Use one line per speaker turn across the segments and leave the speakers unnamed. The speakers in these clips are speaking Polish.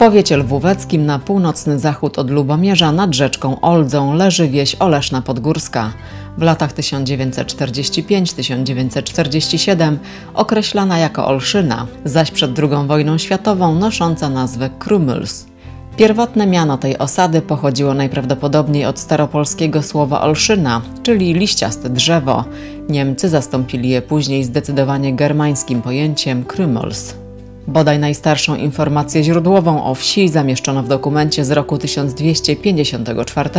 powiecie lwóweckim na północny zachód od Lubomierza nad rzeczką Oldzą leży wieś Oleszna Podgórska. W latach 1945-1947 określana jako Olszyna, zaś przed II wojną światową nosząca nazwę Krumels. Pierwotne miano tej osady pochodziło najprawdopodobniej od staropolskiego słowa olszyna, czyli liściaste drzewo. Niemcy zastąpili je później zdecydowanie germańskim pojęciem Krümmels. Bodaj najstarszą informację źródłową o wsi zamieszczono w dokumencie z roku 1254.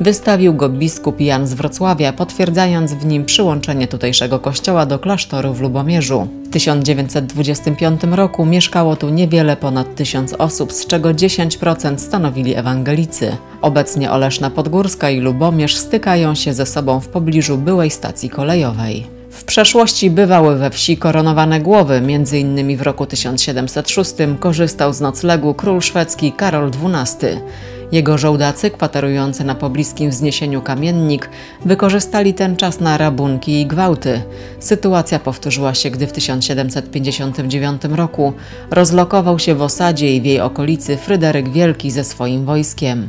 Wystawił go biskup Jan z Wrocławia, potwierdzając w nim przyłączenie tutejszego kościoła do klasztoru w Lubomierzu. W 1925 roku mieszkało tu niewiele ponad tysiąc osób, z czego 10% stanowili ewangelicy. Obecnie Oleszna Podgórska i Lubomierz stykają się ze sobą w pobliżu byłej stacji kolejowej. W przeszłości bywały we wsi koronowane głowy, m.in. w roku 1706 korzystał z noclegu król szwedzki Karol XII. Jego żołdacy, kwaterujący na pobliskim wzniesieniu Kamiennik, wykorzystali ten czas na rabunki i gwałty. Sytuacja powtórzyła się, gdy w 1759 roku rozlokował się w osadzie i w jej okolicy Fryderyk Wielki ze swoim wojskiem.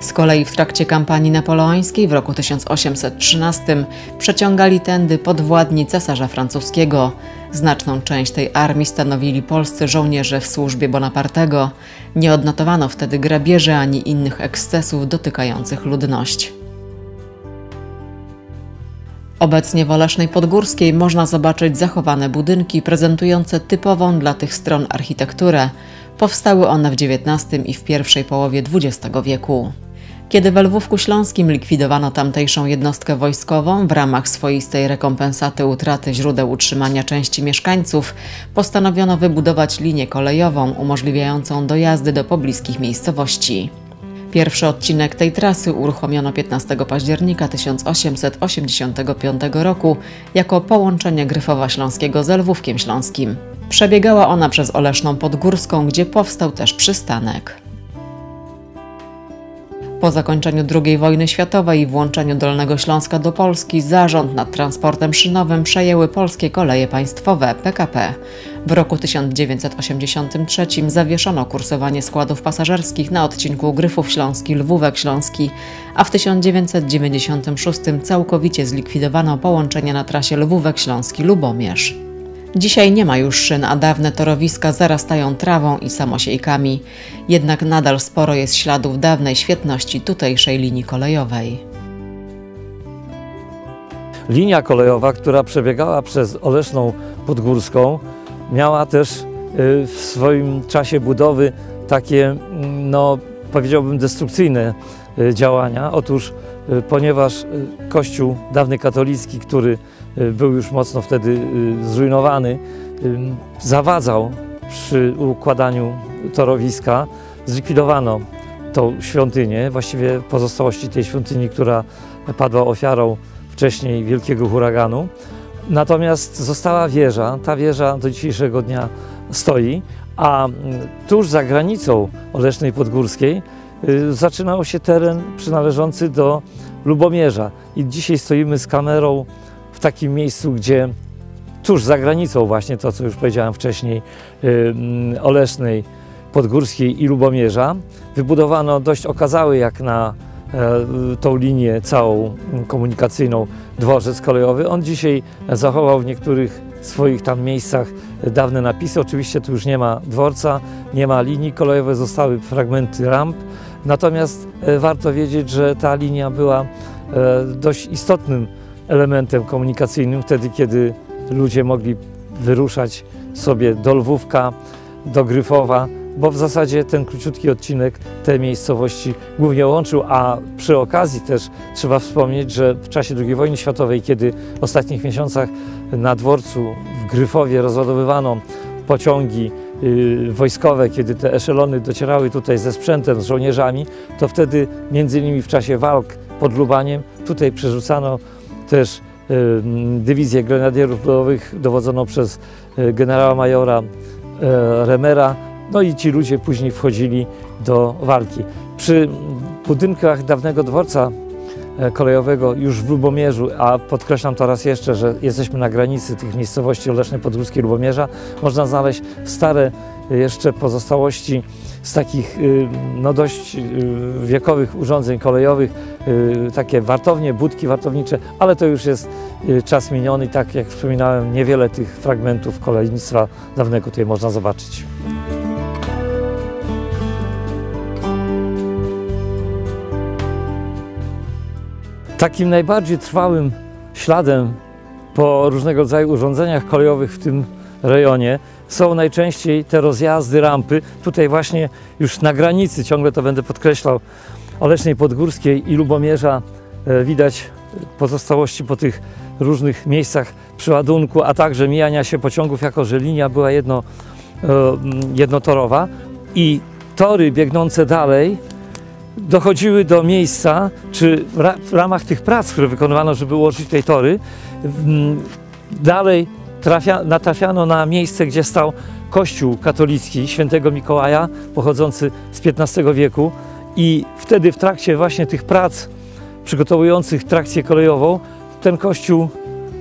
Z kolei w trakcie kampanii napoleońskiej w roku 1813 przeciągali tędy podwładni cesarza francuskiego. Znaczną część tej armii stanowili polscy żołnierze w służbie Bonapartego. Nie odnotowano wtedy grabieży ani innych ekscesów dotykających ludność. Obecnie w Olesznej Podgórskiej można zobaczyć zachowane budynki prezentujące typową dla tych stron architekturę. Powstały one w XIX i w pierwszej połowie XX wieku. Kiedy we Lwówku Śląskim likwidowano tamtejszą jednostkę wojskową w ramach swoistej rekompensaty utraty źródeł utrzymania części mieszkańców, postanowiono wybudować linię kolejową umożliwiającą dojazdy do pobliskich miejscowości. Pierwszy odcinek tej trasy uruchomiono 15 października 1885 roku jako połączenie Gryfowa Śląskiego z Lwówkiem Śląskim. Przebiegała ona przez Oleszną Podgórską, gdzie powstał też przystanek. Po zakończeniu II wojny światowej i włączeniu Dolnego Śląska do Polski zarząd nad transportem szynowym przejęły polskie koleje państwowe PKP. W roku 1983 zawieszono kursowanie składów pasażerskich na odcinku Gryfów Śląski-Lwówek Śląski, a w 1996 całkowicie zlikwidowano połączenie na trasie Lwówek Śląski-Lubomierz. Dzisiaj nie ma już szyn, a dawne torowiska zarastają trawą i samosiejkami. Jednak nadal sporo jest śladów dawnej świetności tutejszej linii kolejowej.
Linia kolejowa, która przebiegała przez Oleszną Podgórską, miała też y, w swoim czasie budowy takie, mm, no powiedziałbym, destrukcyjne y, działania. Otóż, y, ponieważ kościół dawny katolicki, który był już mocno wtedy y, zrujnowany, y, zawadzał przy układaniu torowiska. Zlikwidowano tą świątynię, właściwie pozostałości tej świątyni, która padła ofiarą wcześniej wielkiego huraganu. Natomiast została wieża, ta wieża do dzisiejszego dnia stoi, a tuż za granicą Olesznej Podgórskiej zaczynał się teren przynależący do Lubomierza. I dzisiaj stoimy z kamerą w takim miejscu, gdzie tuż za granicą właśnie to, co już powiedziałem wcześniej, Olesznej, Podgórskiej i Lubomierza, wybudowano dość okazały jak na e, tą linię całą komunikacyjną dworzec kolejowy. On dzisiaj zachował w niektórych swoich tam miejscach dawne napisy. Oczywiście tu już nie ma dworca, nie ma linii kolejowej, zostały fragmenty ramp. Natomiast e, warto wiedzieć, że ta linia była e, dość istotnym elementem komunikacyjnym wtedy, kiedy ludzie mogli wyruszać sobie do Lwówka, do Gryfowa, bo w zasadzie ten króciutki odcinek te miejscowości głównie łączył, a przy okazji też trzeba wspomnieć, że w czasie II wojny światowej, kiedy w ostatnich miesiącach na dworcu w Gryfowie rozładowywano pociągi yy, wojskowe, kiedy te eszelony docierały tutaj ze sprzętem, z żołnierzami, to wtedy między innymi w czasie walk pod Lubaniem tutaj przerzucano też y, dywizję grenadierów ludowych dowodzoną przez y, generała majora y, Remera. No i ci ludzie później wchodzili do walki. Przy budynkach dawnego dworca kolejowego już w Lubomierzu, a podkreślam to raz jeszcze, że jesteśmy na granicy tych miejscowości Olesznej Podgórskiej Lubomierza, można znaleźć stare jeszcze pozostałości z takich y, no dość y, wiekowych urządzeń kolejowych, y, takie wartownie, budki wartownicze, ale to już jest czas miniony tak jak wspominałem, niewiele tych fragmentów kolejnictwa dawnego tutaj można zobaczyć. Takim najbardziej trwałym śladem po różnego rodzaju urządzeniach kolejowych w tym rejonie są najczęściej te rozjazdy, rampy. Tutaj właśnie już na granicy, ciągle to będę podkreślał, Olesznej Podgórskiej i Lubomierza e, widać pozostałości po tych różnych miejscach przyładunku, a także mijania się pociągów, jako że linia była jedno, e, jednotorowa i tory biegnące dalej dochodziły do miejsca, czy w ramach tych prac, które wykonywano, żeby ułożyć tej tory, dalej trafia, natrafiano na miejsce, gdzie stał kościół katolicki świętego Mikołaja, pochodzący z XV wieku i wtedy w trakcie właśnie tych prac przygotowujących trakcję kolejową, ten kościół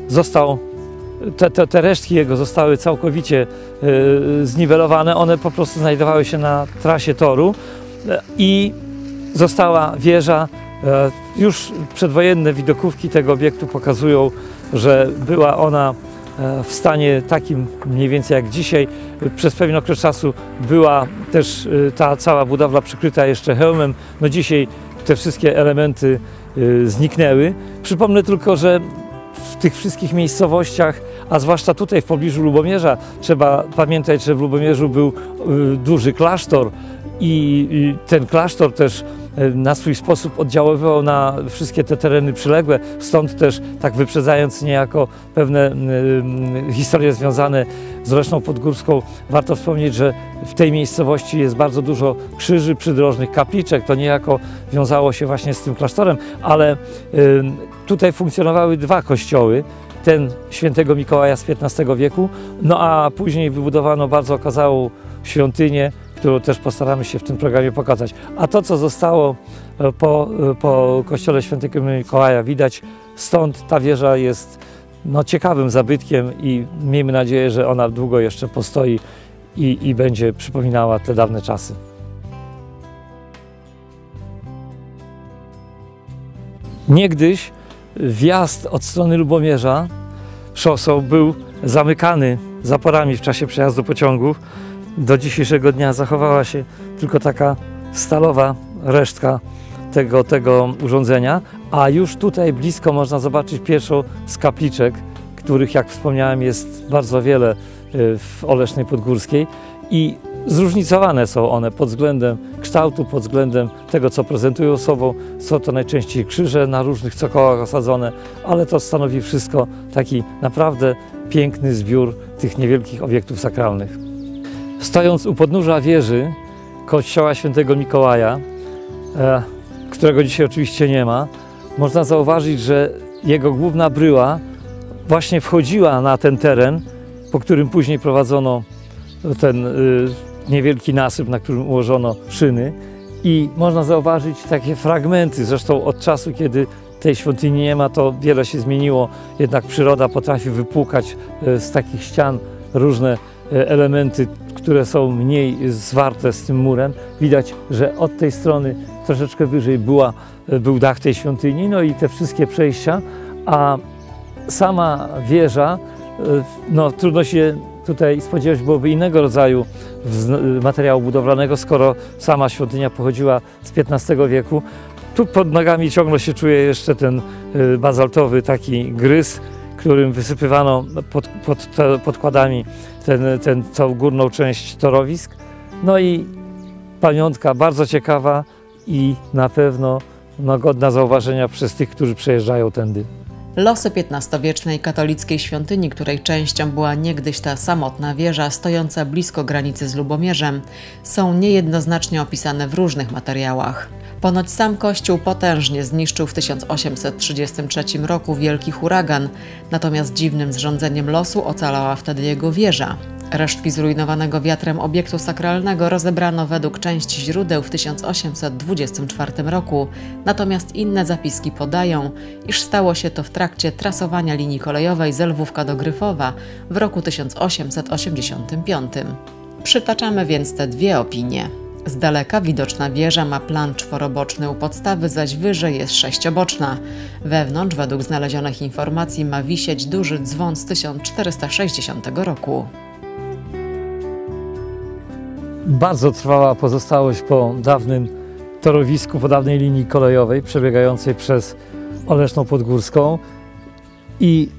został, te, te, te resztki jego zostały całkowicie y, zniwelowane, one po prostu znajdowały się na trasie toru i została wieża. E, już przedwojenne widokówki tego obiektu pokazują, że była ona w stanie takim mniej więcej jak dzisiaj. Przez pewien okres czasu była też e, ta cała budowla przykryta jeszcze hełmem. No dzisiaj te wszystkie elementy e, zniknęły. Przypomnę tylko, że w tych wszystkich miejscowościach, a zwłaszcza tutaj w pobliżu Lubomierza, trzeba pamiętać, że w Lubomierzu był duży klasztor i ten klasztor też na swój sposób oddziaływał na wszystkie te tereny przyległe, stąd też tak wyprzedzając niejako pewne historie związane z Leszną Podgórską, warto wspomnieć, że w tej miejscowości jest bardzo dużo krzyży przydrożnych, kapliczek, to niejako wiązało się właśnie z tym klasztorem, ale tutaj funkcjonowały dwa kościoły, ten świętego Mikołaja z XV wieku, no a później wybudowano bardzo okazałą świątynię, którą też postaramy się w tym programie pokazać. A to, co zostało e, po, e, po kościele świętego Mikołaja widać, stąd ta wieża jest no, ciekawym zabytkiem i miejmy nadzieję, że ona długo jeszcze postoi i, i będzie przypominała te dawne czasy. Niegdyś wjazd od strony Lubomierza szosą był zamykany zaporami w czasie przejazdu pociągów, do dzisiejszego dnia zachowała się tylko taka stalowa resztka tego, tego urządzenia, a już tutaj blisko można zobaczyć pierwszą z kapliczek, których jak wspomniałem jest bardzo wiele y, w Olesznej Podgórskiej i zróżnicowane są one pod względem kształtu, pod względem tego, co prezentują sobą. Są to najczęściej krzyże na różnych cokołach osadzone, ale to stanowi wszystko taki naprawdę piękny zbiór tych niewielkich obiektów sakralnych. Stojąc u podnóża wieży kościoła świętego Mikołaja, e, którego dzisiaj oczywiście nie ma, można zauważyć, że jego główna bryła właśnie wchodziła na ten teren, po którym później prowadzono ten y, niewielki nasyp, na którym ułożono szyny. I można zauważyć takie fragmenty, zresztą od czasu, kiedy tej świątyni nie ma, to wiele się zmieniło, jednak przyroda potrafi wypłukać e, z takich ścian różne e, elementy które są mniej zwarte z tym murem. Widać, że od tej strony troszeczkę wyżej była, był dach tej świątyni, no i te wszystkie przejścia, a sama wieża, no trudno się tutaj spodziewać byłoby innego rodzaju materiału budowlanego, skoro sama świątynia pochodziła z XV wieku. Tu pod nogami ciągle się czuje jeszcze ten bazaltowy taki gryz, którym wysypywano pod, pod podkładami ten, ten, całą górną część torowisk. No i pamiątka bardzo ciekawa i na pewno no, godna zauważenia przez tych, którzy przejeżdżają tędy.
Losy XV-wiecznej katolickiej świątyni, której częścią była niegdyś ta samotna wieża stojąca blisko granicy z Lubomierzem, są niejednoznacznie opisane w różnych materiałach. Ponoć sam kościół potężnie zniszczył w 1833 roku wielki huragan, natomiast dziwnym zrządzeniem losu ocalała wtedy jego wieża. Resztki zrujnowanego wiatrem obiektu sakralnego rozebrano według części źródeł w 1824 roku, natomiast inne zapiski podają, iż stało się to w trakcie trasowania linii kolejowej z Lwówka do Gryfowa w roku 1885. Przytaczamy więc te dwie opinie. Z daleka widoczna wieża ma plan czworoboczny u podstawy, zaś wyżej jest sześcioboczna. Wewnątrz, według znalezionych informacji, ma wisieć duży dzwon z 1460 roku.
Bardzo trwała pozostałość po dawnym torowisku, po dawnej linii kolejowej przebiegającej przez Oleszną Podgórską. I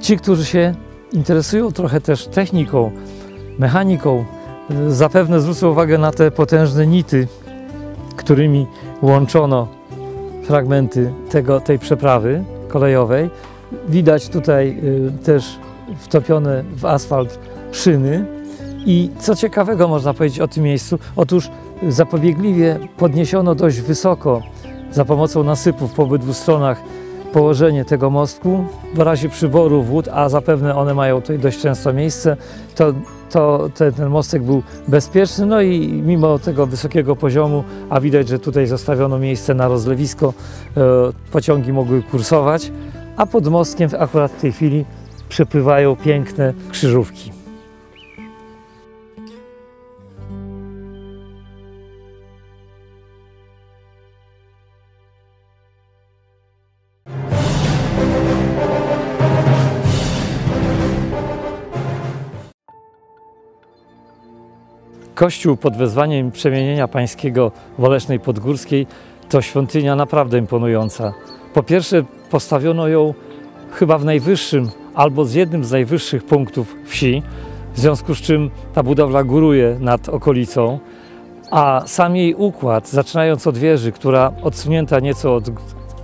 ci, którzy się interesują trochę też techniką, mechaniką, zapewne zwrócą uwagę na te potężne nity, którymi łączono fragmenty tego, tej przeprawy kolejowej. Widać tutaj y, też wtopione w asfalt szyny. I co ciekawego można powiedzieć o tym miejscu? Otóż zapobiegliwie podniesiono dość wysoko za pomocą nasypów po obydwu stronach położenie tego mostku w razie przyboru wód, a zapewne one mają tutaj dość często miejsce, to, to ten, ten mostek był bezpieczny, no i mimo tego wysokiego poziomu, a widać, że tutaj zostawiono miejsce na rozlewisko, e, pociągi mogły kursować, a pod mostkiem akurat w tej chwili przepływają piękne krzyżówki. Kościół pod wezwaniem przemienienia pańskiego w Olesznej Podgórskiej to świątynia naprawdę imponująca. Po pierwsze postawiono ją chyba w najwyższym albo z jednym z najwyższych punktów wsi, w związku z czym ta budowla góruje nad okolicą, a sam jej układ, zaczynając od wieży, która odsunięta nieco od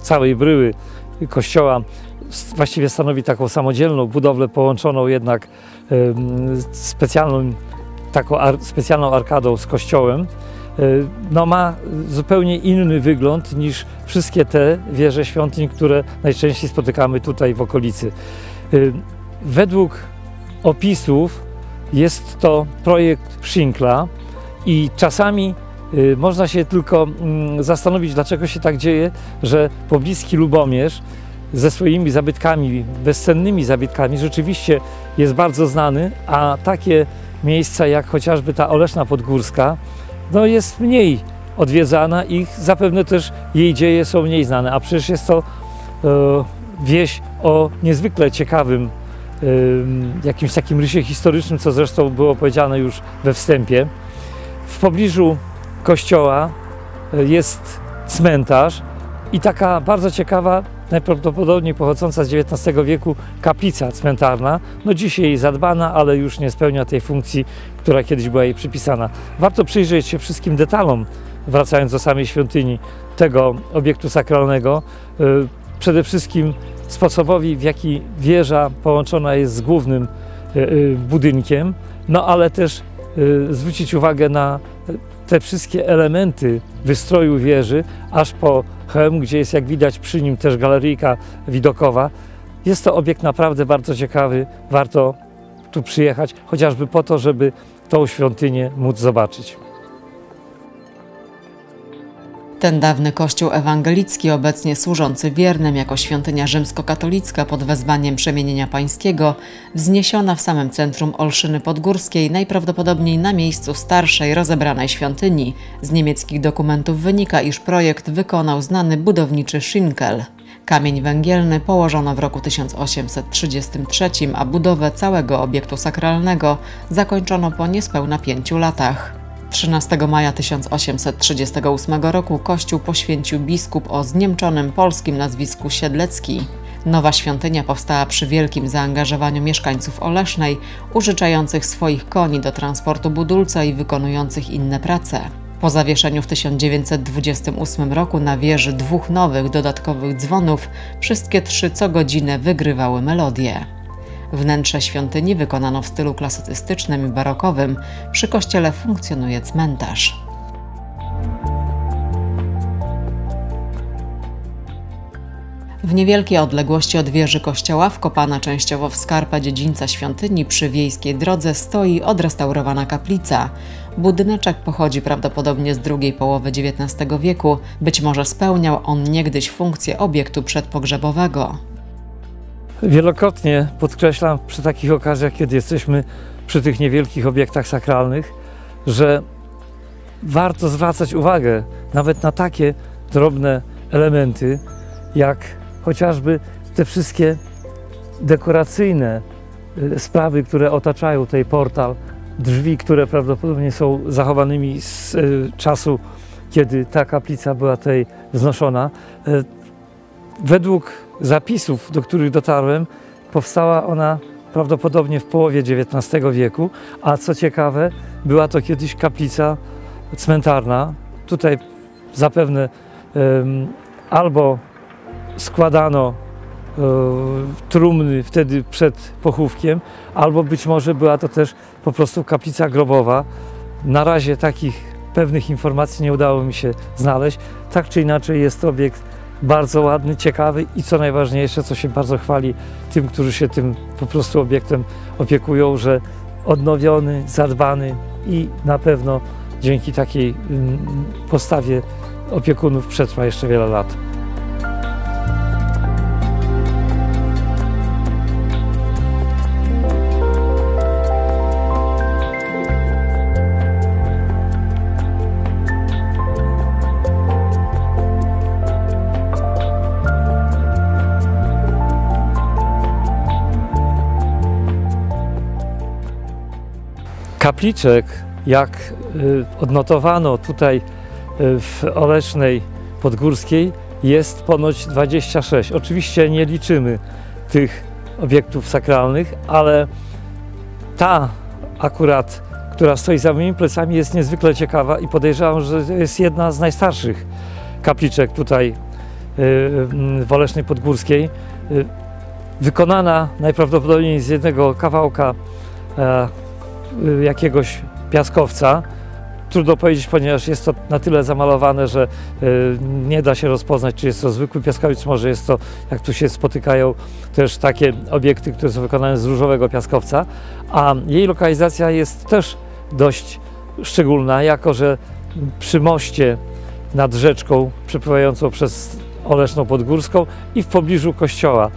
całej bryły kościoła, właściwie stanowi taką samodzielną budowlę połączoną jednak specjalną taką ar specjalną arkadą z kościołem, y, no ma zupełnie inny wygląd niż wszystkie te wieże świątyń, które najczęściej spotykamy tutaj w okolicy. Y, według opisów jest to projekt Schinkla i czasami y, można się tylko mm, zastanowić, dlaczego się tak dzieje, że pobliski Lubomierz ze swoimi zabytkami, bezcennymi zabytkami, rzeczywiście jest bardzo znany, a takie miejsca jak chociażby ta Oleszna Podgórska, no jest mniej odwiedzana i zapewne też jej dzieje są mniej znane, a przecież jest to e, wieś o niezwykle ciekawym e, jakimś takim rysie historycznym, co zresztą było powiedziane już we wstępie. W pobliżu kościoła e, jest cmentarz i taka bardzo ciekawa najprawdopodobniej pochodząca z XIX wieku kaplica cmentarna, no dzisiaj zadbana, ale już nie spełnia tej funkcji, która kiedyś była jej przypisana. Warto przyjrzeć się wszystkim detalom, wracając do samej świątyni tego obiektu sakralnego, y, przede wszystkim sposobowi, w jaki wieża połączona jest z głównym y, y, budynkiem, no ale też zwrócić uwagę na te wszystkie elementy wystroju wieży, aż po hełm, gdzie jest jak widać przy nim też galeryjka widokowa. Jest to obiekt naprawdę bardzo ciekawy, warto tu przyjechać, chociażby po to, żeby tą świątynię móc zobaczyć.
Ten dawny kościół ewangelicki, obecnie służący wiernym jako świątynia rzymskokatolicka pod wezwaniem przemienienia pańskiego, wzniesiona w samym centrum Olszyny Podgórskiej, najprawdopodobniej na miejscu starszej, rozebranej świątyni. Z niemieckich dokumentów wynika, iż projekt wykonał znany budowniczy Schinkel. Kamień węgielny położono w roku 1833, a budowę całego obiektu sakralnego zakończono po niespełna pięciu latach. 13 maja 1838 roku kościół poświęcił biskup o zniemczonym polskim nazwisku Siedlecki. Nowa świątynia powstała przy wielkim zaangażowaniu mieszkańców Olesznej, użyczających swoich koni do transportu budulca i wykonujących inne prace. Po zawieszeniu w 1928 roku na wieży dwóch nowych dodatkowych dzwonów, wszystkie trzy co godzinę wygrywały melodię. Wnętrze świątyni wykonano w stylu klasycystycznym i barokowym. Przy kościele funkcjonuje cmentarz. W niewielkiej odległości od wieży kościoła, wkopana częściowo w skarpę dziedzińca świątyni przy wiejskiej drodze, stoi odrestaurowana kaplica. Budyneczek pochodzi prawdopodobnie z drugiej połowy XIX wieku, być może spełniał on niegdyś funkcję obiektu przedpogrzebowego.
Wielokrotnie podkreślam przy takich okazjach, kiedy jesteśmy przy tych niewielkich obiektach sakralnych, że warto zwracać uwagę nawet na takie drobne elementy, jak chociażby te wszystkie dekoracyjne y, sprawy, które otaczają ten portal, drzwi, które prawdopodobnie są zachowanymi z y, czasu, kiedy ta kaplica była tutaj wznoszona. Według zapisów, do których dotarłem, powstała ona prawdopodobnie w połowie XIX wieku, a co ciekawe, była to kiedyś kaplica cmentarna. Tutaj zapewne um, albo składano um, trumny wtedy przed pochówkiem, albo być może była to też po prostu kaplica grobowa. Na razie takich pewnych informacji nie udało mi się znaleźć. Tak czy inaczej jest to obiekt bardzo ładny, ciekawy i co najważniejsze, co się bardzo chwali tym, którzy się tym po prostu obiektem opiekują, że odnowiony, zadbany i na pewno dzięki takiej mm, postawie opiekunów przetrwa jeszcze wiele lat. Kapliczek jak y, odnotowano tutaj y, w Olesznej Podgórskiej, jest ponoć 26. Oczywiście nie liczymy tych obiektów sakralnych, ale ta akurat, która stoi za moimi plecami, jest niezwykle ciekawa i podejrzewam, że jest jedna z najstarszych kapliczek tutaj y, w Olesznej Podgórskiej. Wykonana najprawdopodobniej z jednego kawałka e, jakiegoś piaskowca. Trudno powiedzieć, ponieważ jest to na tyle zamalowane, że y, nie da się rozpoznać, czy jest to zwykły piaskowiec, może jest to, jak tu się spotykają też takie obiekty, które są wykonane z różowego piaskowca, a jej lokalizacja jest też dość szczególna, jako że przy moście nad rzeczką przepływającą przez Oleszną Podgórską i w pobliżu kościoła.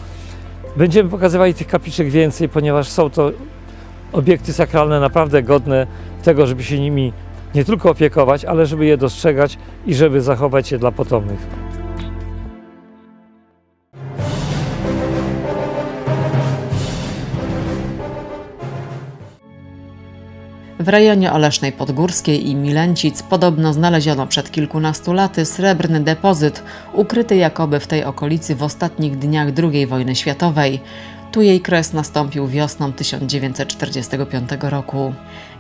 Będziemy pokazywali tych kapliczek więcej, ponieważ są to obiekty sakralne naprawdę godne tego, żeby się nimi nie tylko opiekować, ale żeby je dostrzegać i żeby zachować je dla potomnych.
W rejonie Olesznej Podgórskiej i Milęcic podobno znaleziono przed kilkunastu laty srebrny depozyt, ukryty jakoby w tej okolicy w ostatnich dniach II wojny światowej. Tu jej kres nastąpił wiosną 1945 roku.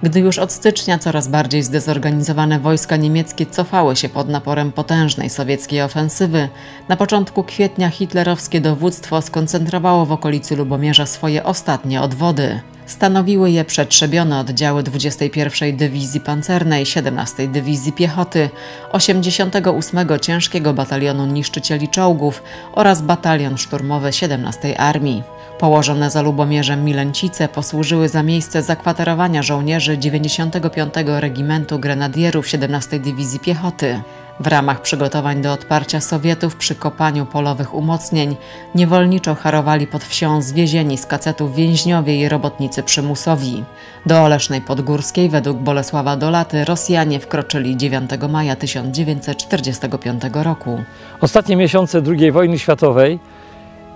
Gdy już od stycznia coraz bardziej zdezorganizowane wojska niemieckie cofały się pod naporem potężnej sowieckiej ofensywy, na początku kwietnia hitlerowskie dowództwo skoncentrowało w okolicy Lubomierza swoje ostatnie odwody. Stanowiły je przetrzebione oddziały 21 Dywizji Pancernej, 17 Dywizji Piechoty, 88 Ciężkiego Batalionu Niszczycieli Czołgów oraz Batalion Szturmowy 17 Armii. Położone za Lubomierzem Milencice posłużyły za miejsce zakwaterowania żołnierzy 95 Regimentu Grenadierów 17 Dywizji Piechoty. W ramach przygotowań do odparcia Sowietów przy kopaniu polowych umocnień niewolniczo harowali pod wsią zwiezieni z kacetów więźniowie i robotnicy przymusowi. Do Olesznej Podgórskiej według Bolesława Dolaty Rosjanie wkroczyli 9 maja 1945 roku.
Ostatnie miesiące II wojny światowej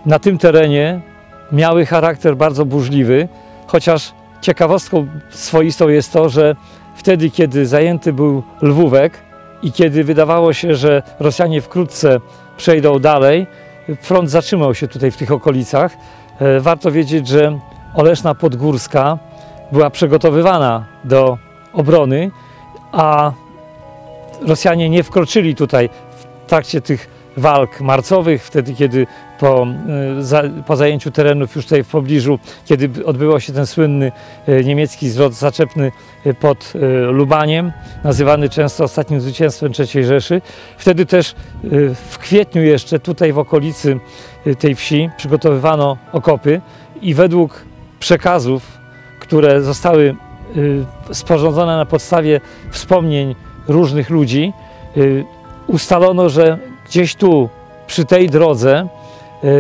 na tym terenie miały charakter bardzo burzliwy, chociaż ciekawostką swoistą jest to, że wtedy, kiedy zajęty był Lwówek i kiedy wydawało się, że Rosjanie wkrótce przejdą dalej, front zatrzymał się tutaj w tych okolicach. E, warto wiedzieć, że Oleszna Podgórska była przygotowywana do obrony, a Rosjanie nie wkroczyli tutaj w trakcie tych walk marcowych, wtedy kiedy po, e, za, po zajęciu terenów już tutaj w pobliżu, kiedy odbywał się ten słynny e, niemiecki zwrot zaczepny e, pod Lubaniem, nazywany często ostatnim zwycięstwem III Rzeszy. Wtedy też w kwietniu jeszcze tutaj w okolicy tej wsi przygotowywano okopy i według przekazów, które zostały sporządzone na podstawie wspomnień różnych ludzi, ustalono, że gdzieś tu przy tej drodze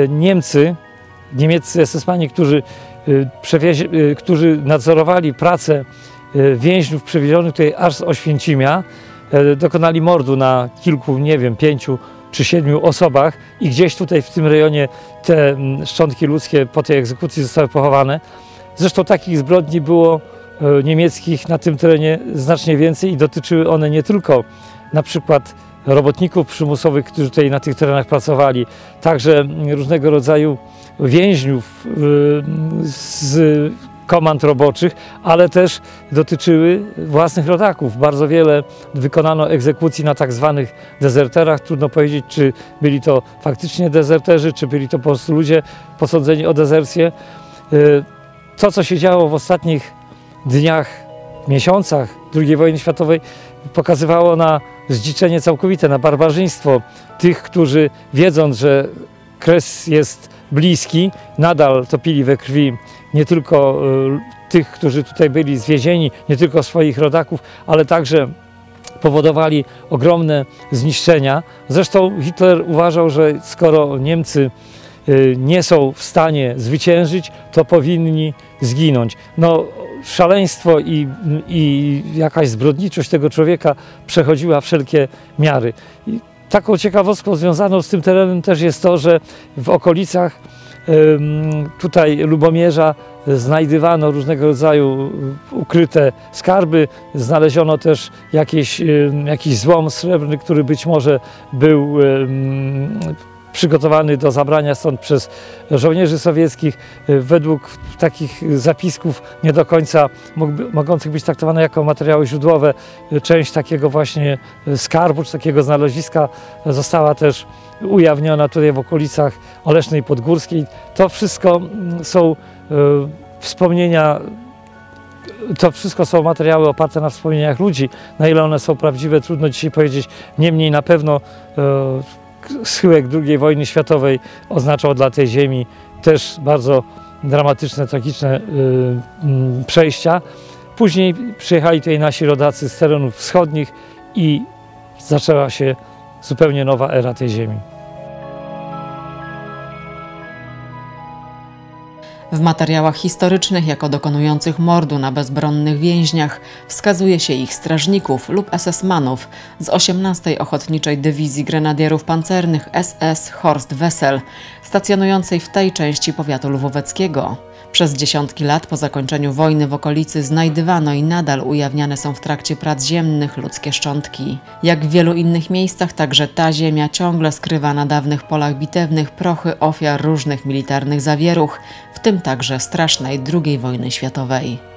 Niemcy, niemieccy esesmani, którzy, e, którzy nadzorowali pracę e, więźniów przewiezionych tutaj aż z Oświęcimia. E, dokonali mordu na kilku, nie wiem, pięciu czy siedmiu osobach i gdzieś tutaj w tym rejonie te szczątki ludzkie po tej egzekucji zostały pochowane. Zresztą takich zbrodni było e, niemieckich na tym terenie znacznie więcej i dotyczyły one nie tylko na przykład robotników przymusowych, którzy tutaj na tych terenach pracowali, także różnego rodzaju więźniów y, z komand roboczych, ale też dotyczyły własnych rodaków. Bardzo wiele wykonano egzekucji na tak zwanych dezerterach. Trudno powiedzieć, czy byli to faktycznie dezerterzy, czy byli to po prostu ludzie posądzeni o dezercję. Y, to, co się działo w ostatnich dniach, miesiącach II wojny światowej, pokazywało na zdziczenie całkowite, na barbarzyństwo tych, którzy wiedząc, że kres jest bliski, nadal topili we krwi nie tylko y, tych, którzy tutaj byli zwiezieni, nie tylko swoich rodaków, ale także powodowali ogromne zniszczenia. Zresztą Hitler uważał, że skoro Niemcy y, nie są w stanie zwyciężyć, to powinni zginąć. No, szaleństwo i, i jakaś zbrodniczość tego człowieka przechodziła wszelkie miary. I taką ciekawostką związaną z tym terenem też jest to, że w okolicach tutaj Lubomierza znajdywano różnego rodzaju ukryte skarby. Znaleziono też jakieś, jakiś złom srebrny, który być może był przygotowany do zabrania stąd przez żołnierzy sowieckich. Według takich zapisków nie do końca mogących być traktowane jako materiały źródłowe, część takiego właśnie skarbu, czy takiego znaleziska została też ujawniona tutaj w okolicach Olesznej Podgórskiej. To wszystko mm, są wspomnienia to wszystko są materiały oparte na wspomnieniach ludzi. Na ile one są prawdziwe, trudno dzisiaj powiedzieć. Niemniej na pewno schyłek II wojny światowej oznaczał dla tej ziemi też bardzo dramatyczne, tragiczne e, przejścia. Później przyjechali tutaj nasi rodacy z terenów wschodnich i zaczęła się zupełnie nowa era tej ziemi.
W materiałach historycznych jako dokonujących mordu na bezbronnych więźniach wskazuje się ich strażników lub SS-manów z 18 Ochotniczej Dywizji Grenadierów Pancernych SS Horst Wessel, stacjonującej w tej części powiatu lwóweckiego. Przez dziesiątki lat po zakończeniu wojny w okolicy znajdywano i nadal ujawniane są w trakcie prac ziemnych ludzkie szczątki. Jak w wielu innych miejscach, także ta ziemia ciągle skrywa na dawnych polach bitewnych prochy ofiar różnych militarnych zawieruch, w tym także strasznej II wojny światowej.